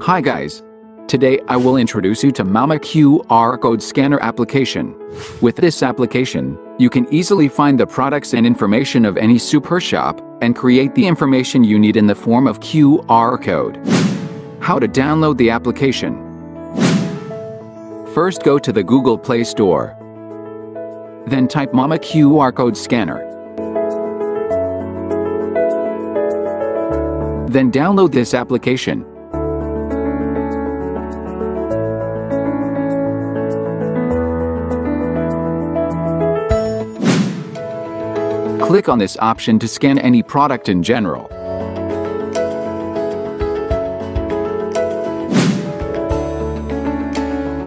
Hi guys. Today I will introduce you to Mama QR code scanner application. With this application, you can easily find the products and information of any super shop and create the information you need in the form of QR code. How to download the application. First go to the Google Play Store. Then type Mama QR code scanner. Then download this application. Click on this option to scan any product in general.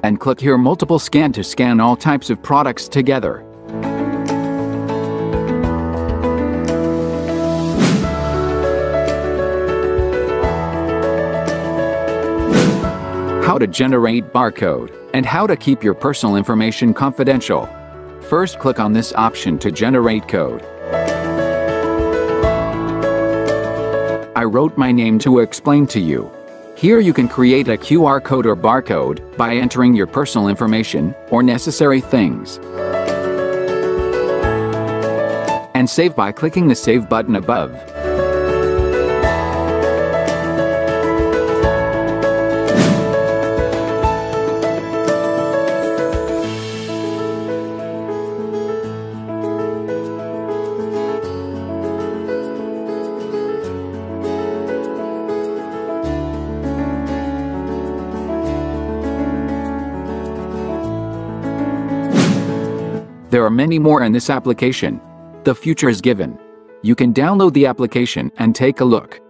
And click here multiple scan to scan all types of products together. How to generate barcode, and how to keep your personal information confidential. First click on this option to generate code. I wrote my name to explain to you. Here you can create a QR code or barcode by entering your personal information or necessary things. And save by clicking the Save button above. There are many more in this application. The future is given. You can download the application and take a look.